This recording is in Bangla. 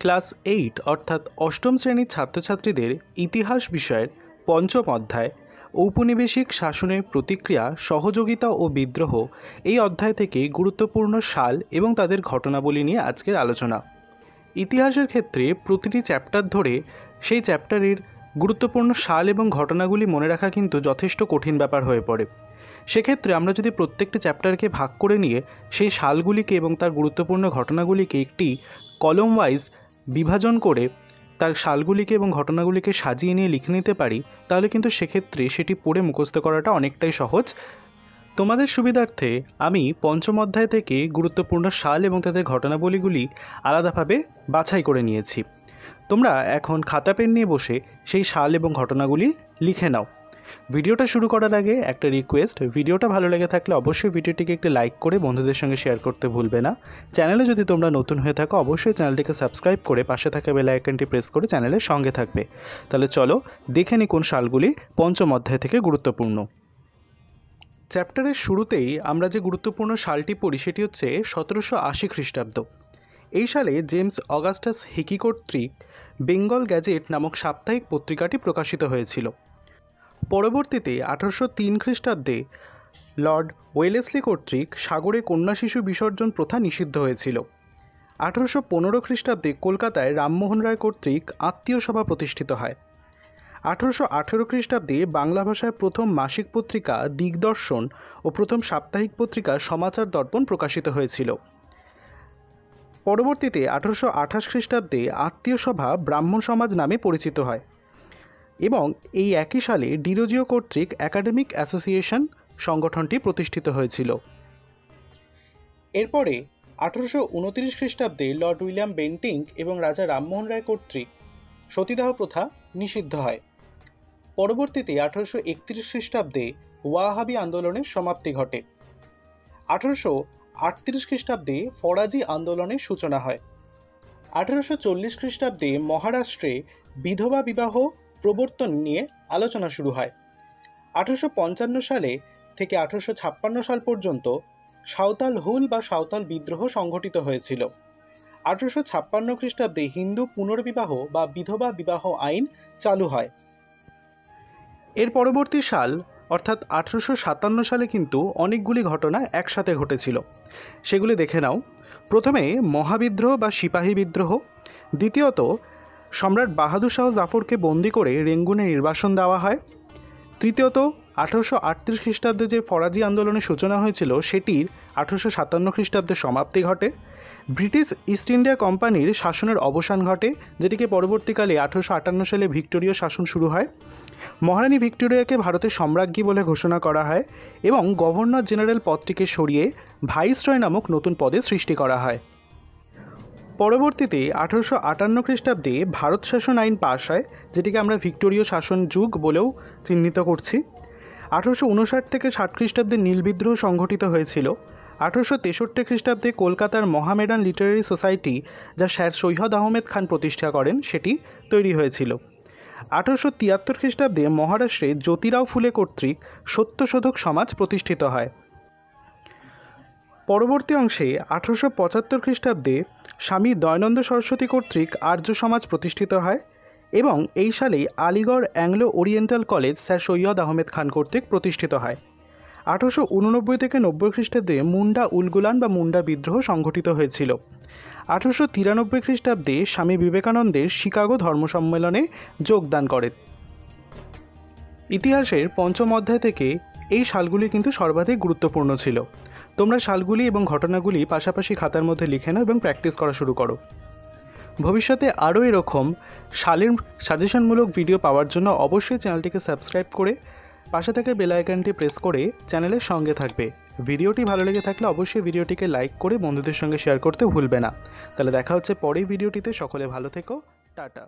ক্লাস এইট, অর্থাৎ অষ্টম শ্রেণির ছাত্রছাত্রীদের ইতিহাস বিষয়ের পঞ্চম অধ্যায়, ঔপনিবেশিক শাসনের প্রতিক্রিয়া, সহযোগিতা ও বিদ্রোহ এই অধ্যায় থেকে গুরুত্বপূর্ণ সাল এবং তাদের ঘটনাবলী নিয়ে আজকের আলোচনা। ইতিহাসের ক্ষেত্রে প্রতিটি চ্যাপ্টার ধরে সেই চ্যাপ্টারের গুরুত্বপূর্ণ সাল এবং ঘটনাগুলি মনে রাখা কিন্তু যথেষ্ট কঠিন ব্যাপার হয়ে পড়ে। সেক্ষেত্রে আমরা যদি প্রত্যেকটি চ্যাপ্টারকে ভাগ করে নিয়ে সেই সালগুলিকে এবং তার গুরুত্বপূর্ণ ঘটনাগুলিকে একটি কলম ওয়াইজ বিভাজন করে তার সালগুলিকে এবং ঘটনাগুলিকে সাজিয়ে নিয়ে লিখে নিতে পারি, তাহলে কিন্তু সেক্ষেত্রে সেটি পড়ে মুখস্থ করাটা অনেকটাই সহজ। তোমাদের সুবিধার্থে আমি পঞ্চম অধ্যায় থেকে গুরুত্বপূর্ণ সাল এবং তাদের ঘটনাবলীগুলি আলাদাভাবে বাছাই করে নিয়েছি। তোমরা এখন খাতা, পেন নিয়ে বসে সেই সাল এবং ঘটনাগুলি লিখে নাও। ভিডিওটা শুরু করার আগে একটা রিকোয়েস্ট ভিডিওটা ভালো লেগে থাকলে অবশ্যই ভিডিওটিকে একটি লাইক করে বন্ধুদের সঙ্গে শেয়ার করতে ভুলবে না। চ্যানেলে যদি তোমরা নতুন হয়ে থাকো, অবশ্যই চ্যানেলটিকে সাবস্ক্রাইব করে পাশে থাকা বেল আইকনটি প্রেস করে চ্যানেলের সঙ্গে থাকবে। তাহলে চলো, দেখে নি কোন সালগুলি পঞ্চম অধ্যায় থেকে গুরুত্বপূর্ণ। চ্যাপ্টারের শুরুতেই আমরা যে গুরুত্বপূর্ণ সালটি পড়ি, সেটি হচ্ছে সতেরোশো আশি খ্রিস্টাব্দ। এই সালে জেমস অগাস্টাস হিকি কর্তৃক বেঙ্গল গ্যাজেট নামক সাপ্তাহিক পত্রিকাটি প্রকাশিত হয়েছিল। পরবর্তীতে আঠারোশো তিন খ্রিস্টাব্দে লর্ড ওয়েলেসলি কর্তৃক সাগরে কন্যা শিশু বিসর্জন প্রথা নিষিদ্ধ হয়েছিল। আঠারোশো পনেরো খ্রিস্টাব্দে কলকাতায় রামমোহন রায় কর্তৃক আত্মীয় সভা প্রতিষ্ঠিত হয়। আঠারোশো আঠেরো খ্রিস্টাব্দে বাংলা ভাষায় প্রথম মাসিক পত্রিকা দিগদর্শন ও প্রথম সাপ্তাহিক পত্রিকা সমাচার দর্পণ প্রকাশিত হয়েছিল। পরবর্তীতে আঠারোশো আঠাশ খ্রিস্টাব্দে আত্মীয় সভা ব্রাহ্মণ সমাজ নামে পরিচিত হয়। এবং এই একই সালে ডিরোজিও কর্তৃক একাডেমিক অ্যাসোসিয়েশন সংগঠনটি প্রতিষ্ঠিত হয়েছিল। এরপরে আঠারোশো উনত্রিশ খ্রিস্টাব্দে লর্ড উইলিয়াম বেন্টিং এবং রাজা রামমোহন রায় কর্তৃক সতীদাহ প্রথা নিষিদ্ধ হয়। পরবর্তীতে আঠারোশো একত্রিশ খ্রিস্টাব্দে ওয়াহাবি আন্দোলনের সমাপ্তি ঘটে। আঠারোশো আটত্রিশ খ্রিস্টাব্দে ফরাজি আন্দোলনের সূচনা হয়। আঠারোশো চল্লিশ খ্রিস্টাব্দে মহারাষ্ট্রে বিধবা বিবাহ প্রবর্তন নিয়ে আলোচনা শুরু হয়। আঠারোশো পঞ্চান্ন সালে থেকে আঠারোশো ছাপ্পান্ন সাল পর্যন্ত সাঁওতাল হুল বা সাঁওতাল বিদ্রোহ সংঘটিত হয়েছিল। আঠারোশো ছাপ্পান্ন খ্রিস্টাব্দে হিন্দু পুনর্বিবাহ বা বিধবা বিবাহ আইন চালু হয়। এর পরবর্তী সাল, অর্থাৎ আঠারোশো সাতান্ন সালে কিন্তু অনেকগুলি ঘটনা একসাথে ঘটেছিল। সেগুলি দেখে নাও। প্রথমে মহাবিদ্রোহ বা সিপাহী বিদ্রোহ, দ্বিতীয়ত সম্রাট বাহাদুর শাহ জাফরকে বন্দি করে রেঙ্গুনে নির্বাসন দেওয়া হয়। তৃতীয়ত, আঠারোশো আটত্রিশ খ্রিস্টাব্দে যে ফরাজি আন্দোলনের সূচনা হয়েছিল, সেটির আঠারোশো সাতান্ন খ্রিস্টাব্দে সমাপ্তি ঘটে। ব্রিটিশ ইস্ট ইন্ডিয়া কোম্পানির শাসনের অবসান ঘটে, যেটিকে পরবর্তীকালে আঠারোশো আটান্ন সালে ভিক্টোরীয় শাসন শুরু হয়। মহারানী ভিক্টোরিয়াকে ভারতের সম্রাজ্ঞী বলে ঘোষণা করা হয় এবং গভর্নর জেনারেল পদটিকে সরিয়ে ভাইসরয় নামক নতুন পদে সৃষ্টি করা হয়। পরবর্তীতে আঠারোশো আটান্ন খ্রিস্টাব্দে ভারত শাসন আইন পাশ হয়, যেটিকে আমরা ভিক্টোরীয় শাসন যুগ বলেও চিহ্নিত করছি। আঠারোশো উনষাট থেকে ষাট খ্রিস্টাব্দে নীল বিদ্রোহ সংঘটিত হয়েছিল। আঠারোশো তেষট্টি খ্রিস্টাব্দে কলকাতার মহামেডান লিটারারি সোসাইটি, যা স্যার সৈয়দ আহমেদ খান প্রতিষ্ঠা করেন, সেটি তৈরি হয়েছিল। আঠারোশো তিয়াত্তর খ্রিস্টাব্দে মহারাষ্ট্রে জ্যোতিরাও ফুলে কর্তৃক সত্যশোধক সমাজ প্রতিষ্ঠিত হয়। পরবর্তী অংশে আঠারোশো পঁচাত্তর খ্রিস্টাব্দে স্বামী দয়ানন্দ সরস্বতী কর্তৃক আর্য সমাজ প্রতিষ্ঠিত হয় এবং এই সালেই Aligarh anglo oriental college sir Syed Ahmed Khan কর্তৃক প্রতিষ্ঠিত হয়। আঠারোশো উননব্বই থেকে নব্বই খ্রিস্টাব্দে মুন্ডা উলগুলান বা মুন্ডা বিদ্রোহ সংঘটিত হয়েছিল। আঠারোশো তিরানব্বই খ্রিস্টাব্দে স্বামী বিবেকানন্দের শিকাগো ধর্ম সম্মেলনে যোগদান করেন। ইতিহাসের পঞ্চম অধ্যায় থেকে এই সালগুলি কিন্তু সর্বাধিক গুরুত্বপূর্ণ ছিল। তোমরা সালগুলি এবং ঘটনাগুলি পাশাপাশি খাতার মধ্যে লিখে নাও এবং প্র্যাকটিস করা শুরু করো। ভবিষ্যতে আরও এরকম সালের সাজেশনমূলক ভিডিও পাওয়ার জন্য অবশ্যই চ্যানেলটিকে সাবস্ক্রাইব করে পাশে থেকে বেল প্রেস করে চ্যানেলের সঙ্গে থাকবে। ভিডিওটি ভালো লেগে থাকলে অবশ্যই ভিডিওটিকে লাইক করে বন্ধুদের সঙ্গে শেয়ার করতে ভুলবে না। তাহলে দেখা হচ্ছে পরের ভিডিওটিতে। সকলে ভালো থেকো। টাটা।